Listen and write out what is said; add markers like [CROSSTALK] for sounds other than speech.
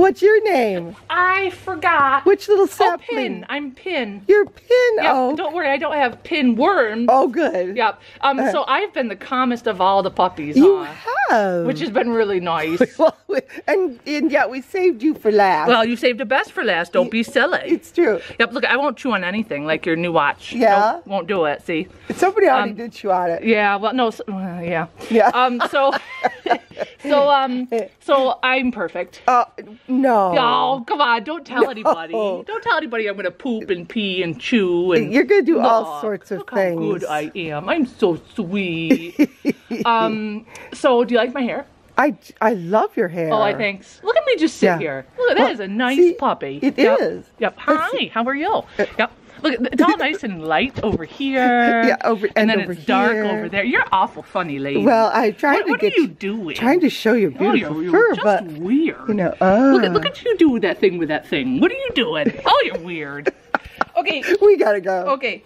What's your name? I forgot. Which little oh, sapling? Pin. I'm Pin. You're Pin. Yep, oh. Don't worry, I don't have pin worms. Oh, good. Yep. Um. Uh, so I've been the calmest of all the puppies. You huh? have. Which has been really nice. [LAUGHS] well, and and yet we saved you for last. well, you saved the best for last. Don't be silly. it's true. Yep. Look, I won't chew on anything like your new watch. Yeah? Nope, won't do it. See. Somebody already Um, did chew on it. Yeah. Well, no. s- well, yeah. Yeah. Um. So. [LAUGHS] [LAUGHS] so um. [LAUGHS] So I'm perfect. Uh, no. Oh, come on. Don't tell anybody. Don't tell anybody I'm going to poop and pee and chew and. You're gonna do all sorts of look things. How good I am. I'm so sweet. [LAUGHS] um. So, do you like my hair? I, I love your hair. Oh, I thanks. Look at me just sit Yeah. here. Look, that Well, is a nice see, puppy. it yep. is. Yep. Hi. How are you? Yep. Look, it's all nice and light over here. [LAUGHS] Yeah, over- and then over it's dark here. over there. You're awful funny, lady. Well, I tried what, to what get are you doing? trying to show your Oh, beautiful you're, you're just but weird. you know, uh, Look at look at you do that thing with that thing. What are you doing? Oh, you're weird. [LAUGHS] Okay. we gotta go. Okay.